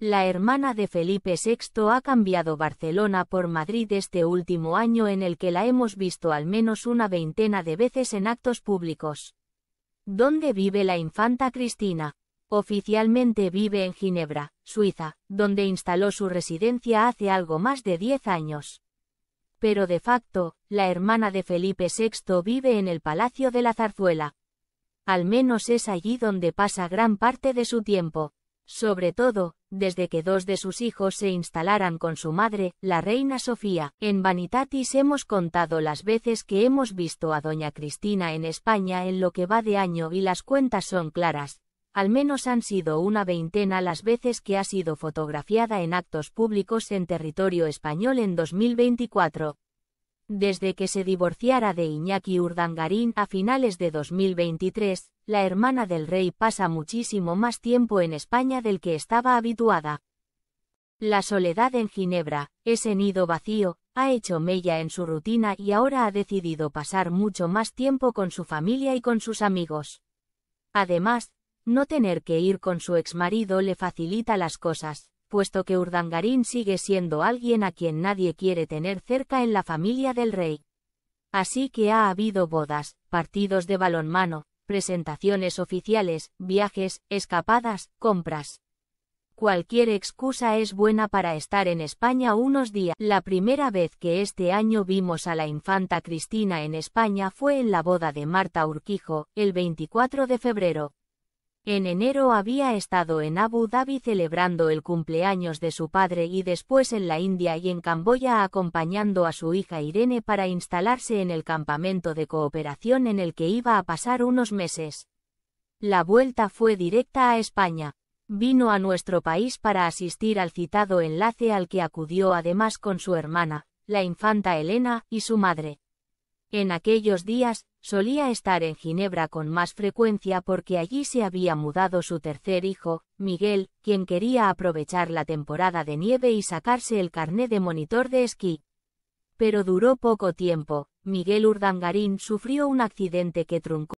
La hermana de Felipe VI ha cambiado Barcelona por Madrid este último año en el que la hemos visto al menos una veintena de veces en actos públicos. ¿Dónde vive la infanta Cristina? Oficialmente vive en Ginebra, Suiza, donde instaló su residencia hace algo más de 10 años. Pero de facto, la hermana de Felipe VI vive en el Palacio de la Zarzuela. Al menos es allí donde pasa gran parte de su tiempo sobre todo, desde que dos de sus hijos se instalaran con su madre, la reina Sofía. En Vanitatis hemos contado las veces que hemos visto a doña Cristina en España en lo que va de año y las cuentas son claras. Al menos han sido una veintena las veces que ha sido fotografiada en actos públicos en territorio español en 2024. Desde que se divorciara de Iñaki Urdangarín a finales de 2023, la hermana del rey pasa muchísimo más tiempo en España del que estaba habituada. La soledad en Ginebra, ese nido vacío, ha hecho mella en su rutina y ahora ha decidido pasar mucho más tiempo con su familia y con sus amigos. Además, no tener que ir con su exmarido le facilita las cosas puesto que Urdangarín sigue siendo alguien a quien nadie quiere tener cerca en la familia del rey. Así que ha habido bodas, partidos de balonmano, presentaciones oficiales, viajes, escapadas, compras. Cualquier excusa es buena para estar en España unos días. La primera vez que este año vimos a la infanta Cristina en España fue en la boda de Marta Urquijo, el 24 de febrero. En enero había estado en Abu Dhabi celebrando el cumpleaños de su padre y después en la India y en Camboya acompañando a su hija Irene para instalarse en el campamento de cooperación en el que iba a pasar unos meses. La vuelta fue directa a España. Vino a nuestro país para asistir al citado enlace al que acudió además con su hermana, la infanta Elena, y su madre. En aquellos días, solía estar en Ginebra con más frecuencia porque allí se había mudado su tercer hijo, Miguel, quien quería aprovechar la temporada de nieve y sacarse el carné de monitor de esquí. Pero duró poco tiempo, Miguel Urdangarín sufrió un accidente que truncó